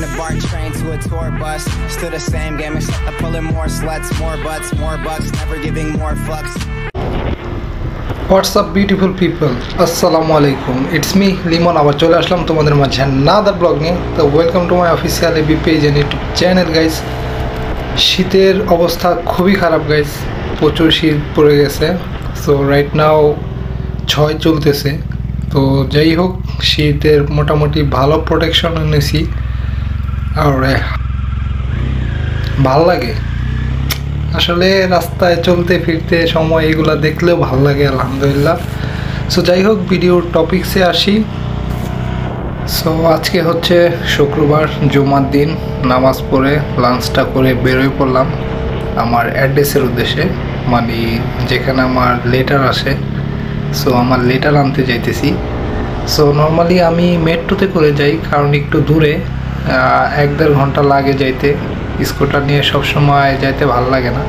the BART train to a tour bus. Still the same game, except I'm pulling more sluts, more butts, more bucks, never giving more fucks. WhatsApp beautiful people আসসালামু আলাইকুম it's me Limon আবার চলে আসলাম তোমাদের মাঝে another blog নিয়ে। তো welcome to my official AB page and YouTube channel guys শীতের অবস্থা খুবই খারাপ গাইস প্রচুর শীত পড়ে গেছে। সো রাইট নাও ছয় চলতেছে। তো যাই হোক শীতের মোটামুটি ভালো প্রোটেকশন এনেছি। আর ভালো লাগে। আসলে রাস্তায় চলতে, ফিরতে সময় এগুলো দেখলেও ভালো লাগে, আলহামদুলিল্লাহ। সো যাই হোক ভিডিওর টপিক্সে আসি। সো আজকে হচ্ছে শুক্রবার, জুমার দিন। নামাজ পড়ে লাঞ্চটা করে বেরোয় পড়লাম আমার অ্যাড্রেসের উদ্দেশ্যে। মানে যেখানে আমার লেটার আসে। সো আমার লেটার আনতে যাইতেছি। সো নর্মালি আমি মেট্রোতে করে যাই, কারণ একটু দূরে। এক দেড় ঘণ্টা লাগে যাইতে। স্কুটার নিয়ে সব সময় যাইতে ভালো লাগে না।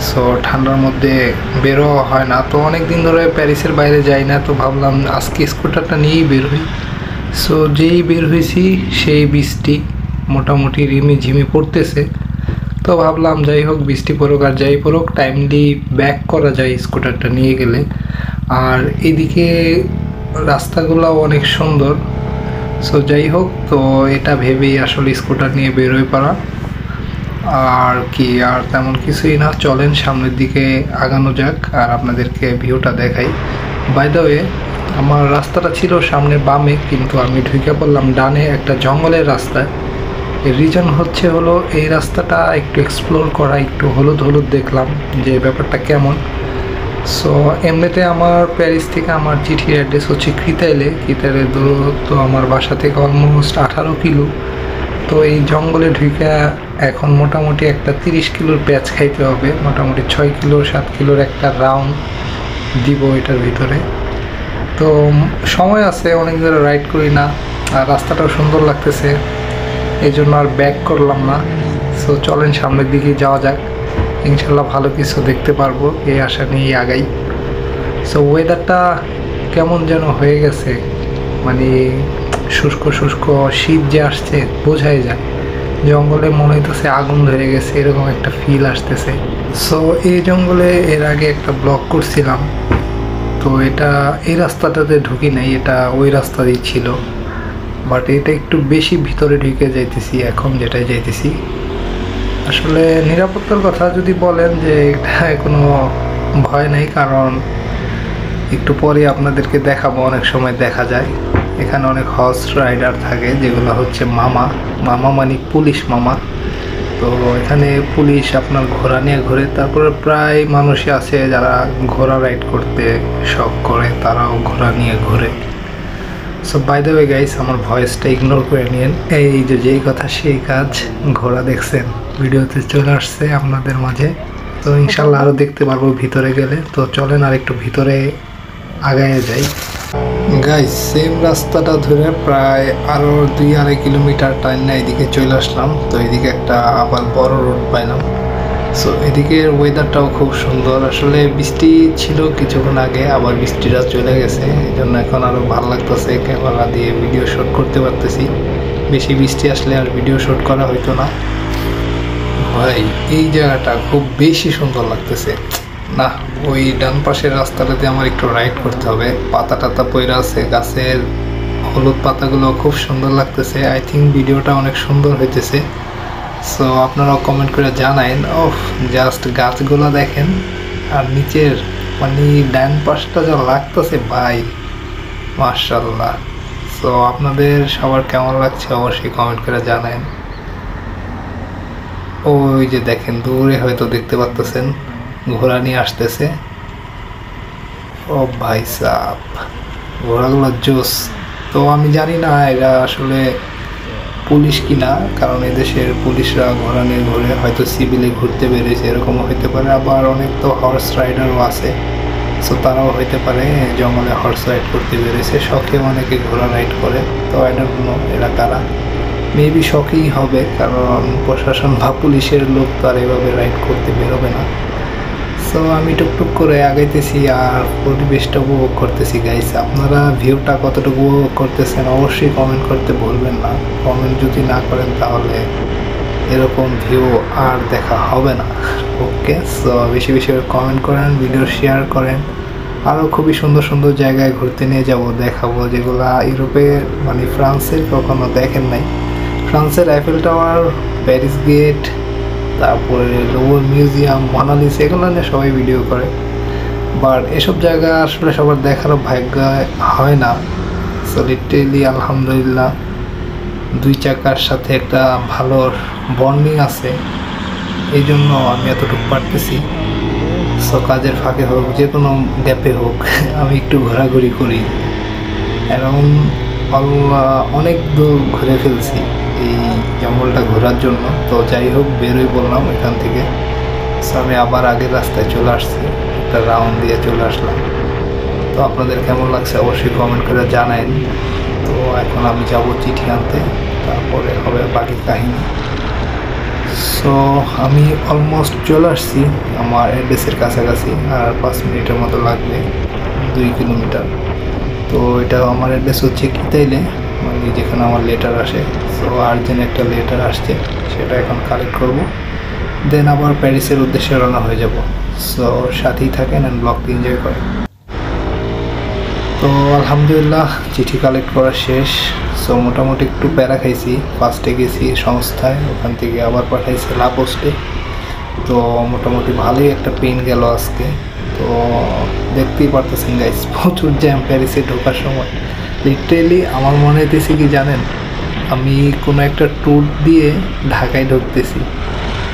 সো ঠান্ডার মধ্যে বেরো হয় না। তো অনেক দিন ধরে প্যারিসের বাইরে যাই না, তো ভাবলাম আজকে স্কুটারটা নিয়েই বের হই। সো যেই বের হয়েছি সেই বৃষ্টি মোটামুটি রিমি ঝিমি পড়তেছে। তো ভাবলাম যাই হোক, বৃষ্টি পড়ুক আর যাই পড়ুক টাইমলি ব্যাক করা যায় স্কুটারটা নিয়ে গেলে। আর এদিকে রাস্তাগুলো অনেক সুন্দর। সো যাই হোক তো এটা ভেবেই আসলে স্কুটার নিয়ে বেরোয় পড়া আর কি, আর তেমন কিছুই না। চলেন, সামনের দিকে আগানো যাক, আর আপনাদেরকে ভিউটা দেখাই। বাই দ্য ওয়ে আমার রাস্তাটা ছিল সামনে বামে, কিন্তু আমি ঢুকে পড়লাম ডানে একটা জঙ্গলের রাস্তায়। এর রিজন হচ্ছে হলো, এই রাস্তাটা একটু এক্সপ্লোর করা, একটু হলুদ হলুদ দেখলাম যে ব্যাপারটা কেমন। সো এমনিতে আমার প্যারিস থেকে আমার চিঠির অ্যাড্রেস হচ্ছে ক্রিতাইলে ক্রিতাইলের দূরত্ব আমার বাসা থেকে অলমোস্ট আঠারো কিলো। তো এই জঙ্গলে ঢুকে এখন মোটামুটি একটা তিরিশ কিলোর প্যাচ খাইতে হবে। মোটামুটি ছয় কিলো সাত কিলোর একটা রাউন্ড দিব এটার ভিতরে। তো সময় আছে, অনেক ধরে রাইড করি না। আর রাস্তাটাও সুন্দর লাগতেছে। এই জন্য আর ব্যাক করলাম না। সো চলেন সামনের দিকে যাওয়া যাক। ইনশাল্লাহ ভালো কিছু দেখতে পারব এই আশা নিয়েই আগাই। সো ওয়েদারটা কেমন যেন হয়ে গেছে মানে শুষ্ক শুষ্ক শীত যে আসছে, বোঝাই যায়। জঙ্গলে মনে হইতেছে আগুন ধরে গেছে, এরকম একটা ফিল আসতেছে। সো এই জঙ্গলে এর আগে একটা ব্লগ করছিলাম। তো এটা, এই রাস্তাটাতে ঢুকি নাই, এটা ওই রাস্তা দিয়ে ছিল। বাট এটা একটু বেশি ভিতরে ঢুকে যাইতেছি, এখন যেটাই যাইতেছি। আসলে নিরাপত্তার কথা যদি বলেন যে এটা কোনো ভয় নেই, কারণ একটু পরে আপনাদেরকে দেখাবো, অনেক সময় দেখা যায়। এখানে অনেক হর্স রাইডার থাকে, যেগুলো হচ্ছে মামা। মামা মানে পুলিশ মামা। তো এখানে পুলিশ আপনার ঘোড়া নিয়ে ঘুরে। তারপরে প্রায় মানুষই আছে যারা ঘোড়া রাইড করতে শখ করে, তারাও ঘোড়া নিয়ে ঘুরে। So by the way guys আমার ভয়েসটা ইগনোর করে নিন এই যে, যেই কথা, সেই কাজ ঘোড়া দেখছেন। ভিডিওতে চলে আসছে আপনাদের মাঝে। তো ইনশাল্লাহ আরও দেখতে পারব ভিতরে গেলে। তো চলেন আর একটু ভিতরে আগায় যাই। গাইস সেম রাস্তাটা ধরে প্রায় আরও দুই আড়াই কিলোমিটার টাইম না, এদিকে চলে আসলাম। তো এদিকে একটা আবার বড় রোড পাইলাম। সো এদিকের ওয়েদারটাও খুব সুন্দর। আসলে বৃষ্টি ছিল কিছুক্ষণ আগে, আবার বৃষ্টিটা চলে গেছে। এই জন্য এখন আরও ভালো লাগতেছে ক্যামেরা দিয়ে ভিডিও শ্যুট করতে পারতেছি। বেশি বৃষ্টি আসলে আর ভিডিও শ্যুট করা হইতো না। ভাই, এই জায়গাটা খুব বেশি সুন্দর লাগতেছে। না ওই ডান পাশের রাস্তাটাতে আমার একটু রাইড করতে হবে। পাতা টাতা পইরা আছে, গাছের হলুদ পাতাগুলো খুব সুন্দর লাগতেছে। আই থিঙ্ক ভিডিওটা অনেক সুন্দর হইতেছে। সো আপনারাও কমেন্ট করে জানাইন। ও জাস্ট গাছগুলো দেখেন। আর নিচের মানে ডান পাশটা যা লাগতেছে, ভাই মার্শাল্লাহ সো আপনাদের সবার কেমন লাগছে অবশ্যই কমেন্ট করে জানাইন। ওই যে দেখেন, দূরে হয়তো দেখতে পাচ্তেছেন ঘোড়া নিয়ে আসতেছে। ও ভাই সাপ ঘোড়াগুলো জোস। তো, আমি জানি না, এরা আসলে পুলিশ কিনা, কারণ এদেশের পুলিশরা ঘোড়া নিয়ে ঘুরে হয়তো সিভিলে ঘুরতে বেরিয়েছে, এরকমও হতে পারে। আবার অনেক তো হর্স রাইডারও আছে সো তারাও হইতে পারে, জঙ্গলে হর্স রাইড করতে বেরিয়েছে। শখে অনেকে ঘোড়া রাইড করে, তো আই ডোন্ট নো এরা কারা? মেবি শখেই হবে, কারণ প্রশাসন বা পুলিশের লোক তো আর এভাবে রাইড করতে বেরোবে না। সো আমি টুকটুক করে আগাইতেছি আর পরিবেশটা উপভোগ করতেছি গাইস আপনারা ভিউটা কতটুকু উপভোগ করতেছেন অবশ্যই কমেন্ট করতে বলবেন না। কমেন্ট যদি না করেন তাহলে এরকম ভিউ আর দেখা হবে না। ওকে সো বেশি বেশি কমেন্ট করেন ভিডিও শেয়ার করেন। আরও খুবই সুন্দর সুন্দর জায়গায় ঘুরতে নিয়ে যাব, দেখাবো, যেগুলা ইউরোপে মানে ফ্রান্সের কখনো দেখেন নাই। ফ্রান্সের আইফেল টাওয়ার প্যারিস গেট তারপরে লোবর মিউজিয়াম মানালিস এগুলো নিয়ে সবাই ভিডিও করে। বাট এসব জায়গা আসলে সবার দেখারও ভাগ্য হয় না। সো লিটারেলি আলহামদুলিল্লাহ, দুই চাকার সাথে একটা ভালো বন্ডিং আছে। এই জন্য আমি এতটুকু পারতেছি। সো কাজের ফাঁকে হোক, যে কোনো গ্যাপে হোক, আমি একটু ঘোরাঘুরি করি। এবং অনেক দূর ঘুরে ফেলছি। এই জঙ্গলটা ঘোরার জন্য। তো যাই হোক, বেরোই বললাম এখান থেকে। আমি আবার আগের রাস্তায় চলে আসছি। একটা রাউন্ড দিয়ে চলে আসলাম। তো আপনাদের কেমন লাগছে অবশ্যই কমেন্ট করে জানান তো এখন আমি যাব চিঠি আনতে। তারপরে হবে বাকি কাহিনী। সো আমি অলমোস্ট চলে আসছি আমার অ্যাড্রেসের কাছাকাছি। আর পাঁচ মিনিটের মতো লাগবে, দুই কিলোমিটার। তো এটা আমার অ্যাড্রেস হচ্ছে কিতাইলে মানে যেখানে আমার লেটার আসে সো আর্জেন্ট একটা লেটার আসছে, সেটা এখন কালেক্ট করব। দেন আবার প্যারিসের উদ্দেশ্যে রওনা হয়ে যাব। সো সাথেই থাকেন অ্যান্ড ব্লগটি এনজয় করেন। তো আলহামদুলিল্লাহ, চিঠি কালেক্ট করা শেষ। সো মোটামুটি একটু প্যারা খাইছি। ফার্স্টে গেছি সংস্থায়, ওখান থেকে আবার পাঠাইছে লাপোস্টে তো মোটামুটি ভালোই একটা পেন গেল আজকে। তো দেখতেই পারতেছেন গাইস প্রচুর জ্যাম প্যারিসে ঢোকার সময়। লিটারেলি আমার মনে হইতেছে কি জানেন? আমি কোনো একটা ট্যুর দিয়ে ঢাকায় ঢুকতেছি।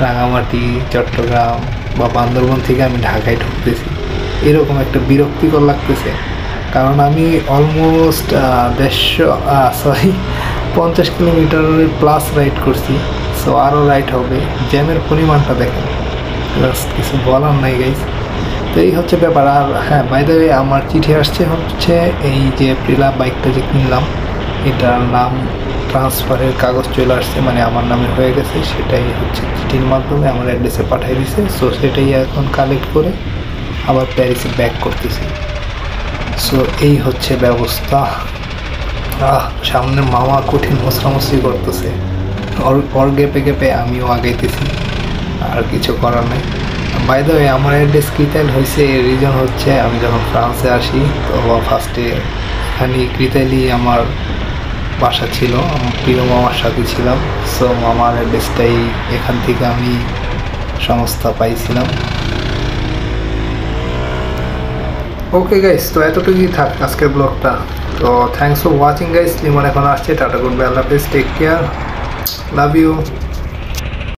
রাঙামাটি, চট্টগ্রাম বা বান্দরবন থেকে আমি ঢাকায় ঢুকতেছি। এরকম একটা বিরক্তিকর লাগতেছে। কারণ আমি অলমোস্ট দেড়শো সরি পঞ্চাশ কিলোমিটারের প্লাস রাইড করছি। সো আরও রাইড হবে। জ্যামের পরিমাণটা দেখেন। কিছু বলার নাই গাইজ তো এই হচ্ছে ব্যাপার। আর হ্যাঁ বাইরে আমার চিঠি আসছে হচ্ছে এই যে প্রিলা বাইকটা যে কিনলাম, এটার নাম ট্রান্সফারের কাগজ চলে আসছে মানে আমার নামে হয়ে গেছে, সেটাই হচ্ছে চিঠির মাধ্যমে আমার অ্যাড্রেসে পাঠিয়ে দিছে সো সেটাই এখন কালেক্ট করে আবার প্যারিসে ব্যাক করতেছি। সো এই হচ্ছে ব্যবস্থা। আহ, সামনে মামা কঠিন মশরামশি করতেছে। ওর ওর গেপে গেপে আমিও আগাইতেছি, আর কিছু করার নেই। বাই দ্য ওয়ে আমার অ্যাড্রেস ক্রিতাইল হয়েছে রিজন হচ্ছে, আমি যখন ফ্রান্সে আসি, তো ফার্স্টে এখানে ক্রিতাইলি আমার বাসা ছিল, আমার প্রিয় মামার সাথে ছিলাম। সো মামার অ্যাড্রেসটাই এখান থেকে আমি সংস্থা পাইছিলাম। ওকে গাইস তো এতটুকুই থাক আজকের ব্লগটা। তো thanks for watching guys Limon এখন আসছে, টাটা, গুড বাই, আল্লাহ টেক কেয়ার লাভ ইউ